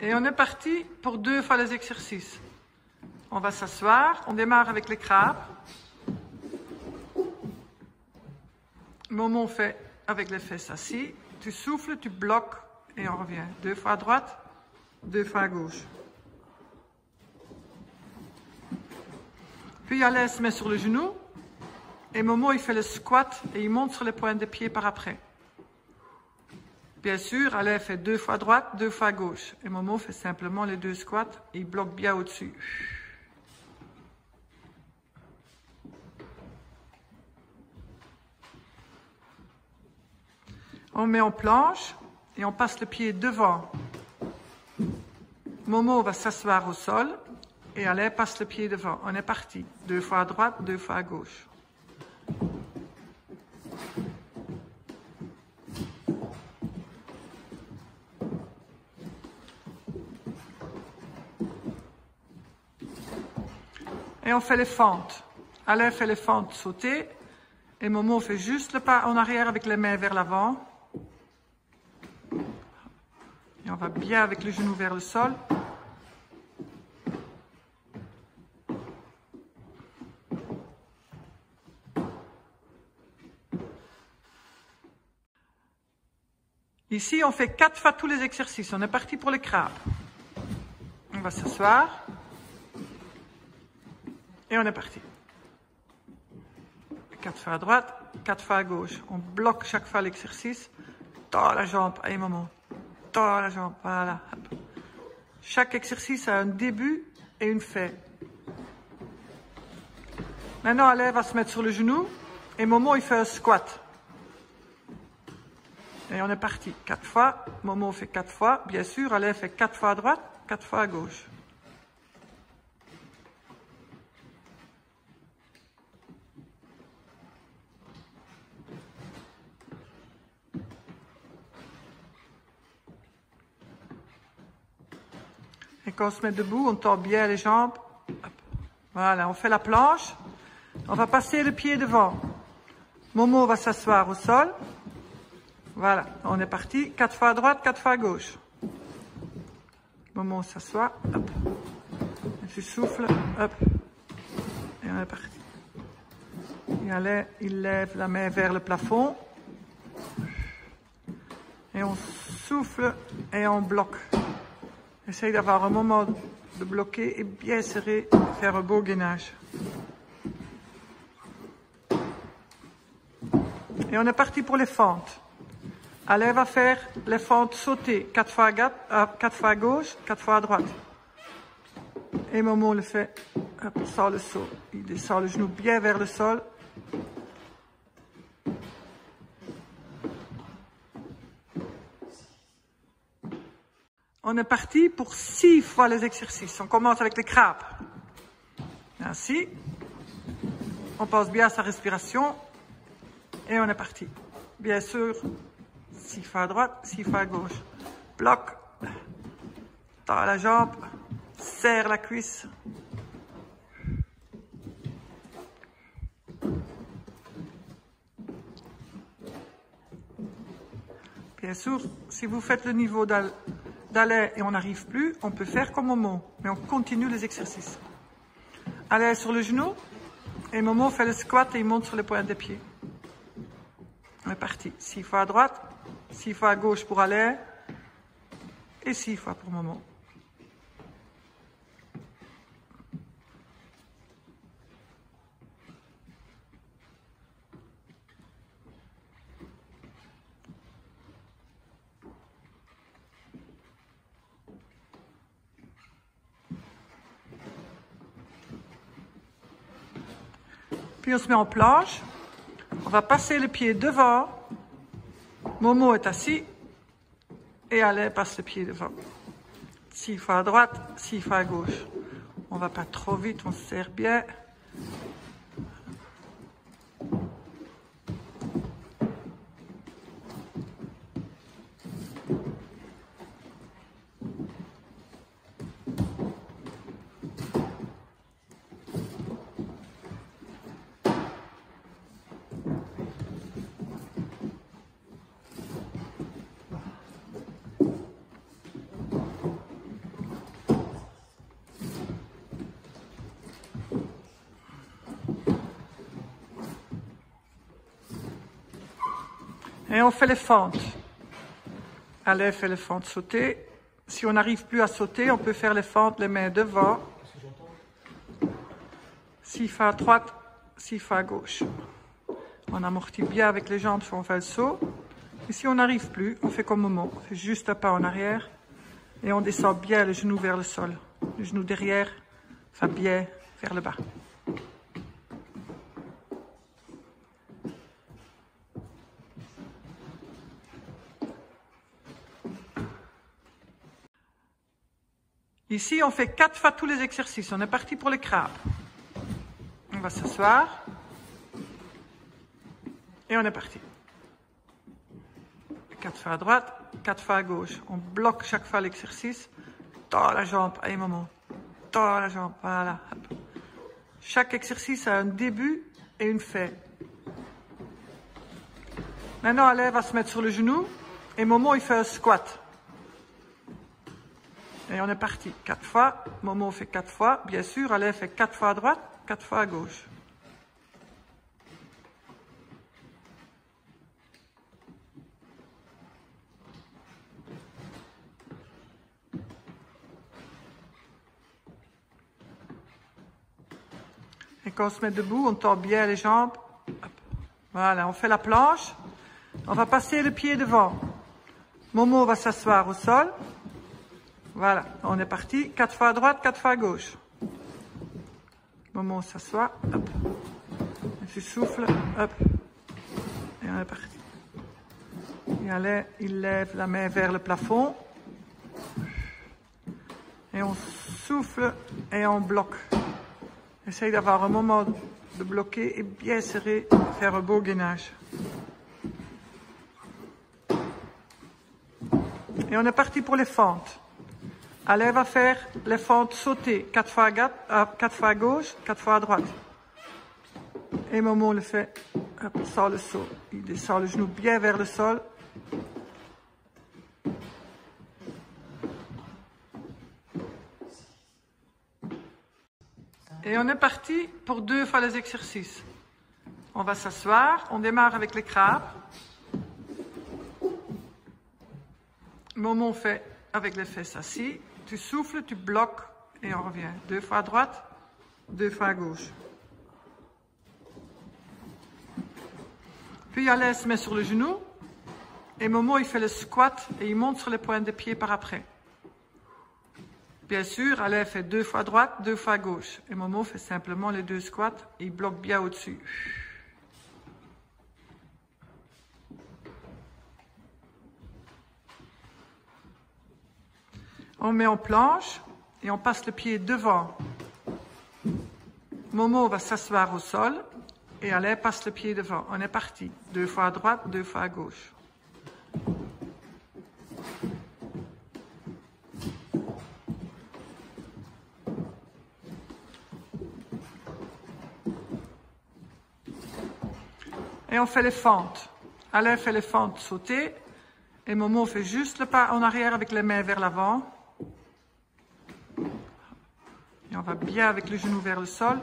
Et on est parti pour deux fois les exercices. On va s'asseoir, on démarre avec les crabes. Moment fait avec les fesses assis. Tu souffles, tu bloques et on revient. Deux fois à droite, deux fois à gauche. Puis se met sur le genou. Et Momo, il fait le squat et il monte sur les pointes des pieds par après. Bien sûr, Alain fait deux fois droite, deux fois gauche. Et Momo fait simplement les deux squats il bloque bien au-dessus. On met en planche et on passe le pied devant. Momo va s'asseoir au sol et Alain passe le pied devant. On est parti. Deux fois à droite, deux fois à gauche. On fait les fentes. Alain fait les fentes sautées et Momo fait juste le pas en arrière avec les mains vers l'avant. Et on va bien avec le genou vers le sol. Ici, on fait quatre fois tous les exercices. On est parti pour les crabes. On va s'asseoir. Et on est parti. Quatre fois à droite, quatre fois à gauche. On bloque chaque fois l'exercice. Tends la jambe. Allez, maman. Tends la jambe. Voilà. Chaque exercice a un début et une fin. Maintenant, Alain va se mettre sur le genou. Et Momo, il fait un squat. Et on est parti. Quatre fois. Momo fait quatre fois. Bien sûr, Alain fait quatre fois à droite, quatre fois à gauche. Et quand on se met debout, on tend bien les jambes. Voilà, on fait la planche. On va passer le pied devant. Momo va s'asseoir au sol. Voilà, on est parti. Quatre fois à droite, quatre fois à gauche. Momo s'assoit. Hop. Et tu souffles. Hop. Et on est parti. Il lève la main vers le plafond. Et on souffle et on bloque. Essaye d'avoir un moment de bloquer et bien serrer, faire un beau gainage. Et on est parti pour les fentes. Alain va faire les fentes sautées, quatre fois à, quatre fois à gauche, quatre fois à droite. Et Momo le fait, hop, sort le saut. Il descend le genou bien vers le sol. On est parti pour six fois les exercices. On commence avec les crabes. Ainsi. On pense bien à sa respiration. Et on est parti. Bien sûr, six fois à droite, six fois à gauche. Bloc. Tends la jambe. Serre la cuisse. Bien sûr, si vous faites le niveau d'aller et on n'arrive plus, on peut faire comme Momo, mais on continue les exercices. Allez sur le genou, et Momo fait le squat et il monte sur les pointes des pieds. On est parti. Six fois à droite, six fois à gauche pour aller, et six fois pour Momo. Puis on se met en planche. On va passer le pied devant. Momo est assis. Et Alain passe le pied devant. Six fois à droite, six fois à gauche. On va pas trop vite, on se serre bien. Et on fait les fentes. Allez, fait les fentes sauter. Si on n'arrive plus à sauter, on peut faire les fentes les mains devant. Six fois à droite, six à gauche. On amortit bien avec les jambes si on fait le saut. Et si on n'arrive plus, on fait comme Momo. On fait juste un pas en arrière. Et on descend bien le genou vers le sol. Le genou derrière, va bien vers le bas. Ici, on fait quatre fois tous les exercices. On est parti pour les crabes. On va s'asseoir. Et on est parti. Quatre fois à droite, quatre fois à gauche. On bloque chaque fois l'exercice. Tends la jambe. Allez, maman. Tends la jambe. Voilà. Chaque exercice a un début et une fin. Maintenant, elle va se mettre sur le genou. Et Momo, il fait un squat. Et on est parti. Quatre fois. Momo fait quatre fois. Bien sûr, Alain fait quatre fois à droite, quatre fois à gauche. Et quand on se met debout, on tend bien les jambes. Voilà, on fait la planche. On va passer le pied devant. Momo va s'asseoir au sol. Voilà, on est parti. Quatre fois à droite, quatre fois à gauche. Momo s'assoit, hop. Et souffle, hop. Et on est parti. Et allez, il lève la main vers le plafond. Et on souffle et on bloque. Essaye d'avoir un moment de bloquer et bien serrer, faire un beau gainage. Et on est parti pour les fentes. Allez, va faire les fentes fois à, quatre fois à gauche, quatre fois à droite. Et Momo le fait sans le saut. Il descend le genou bien vers le sol. Et on est parti pour deux fois les exercices. On va s'asseoir, on démarre avec les crabes. Momo fait avec les fesses assis. Tu souffles, tu bloques et on revient. Deux fois à droite, deux fois à gauche. Puis Alain se met sur le genou et Momo il fait le squat et il monte sur les pointes des pieds par après. Bien sûr, Alain fait deux fois droite, deux fois gauche. Et Momo fait simplement les deux squats et il bloque bien au-dessus. On met en planche et on passe le pied devant. Momo va s'asseoir au sol et Alain passe le pied devant. On est parti. Deux fois à droite, deux fois à gauche. Et on fait les fentes. Alain fait les fentes sautées et Momo fait juste le pas en arrière avec les mains vers l'avant. On va bien avec le genou vers le sol.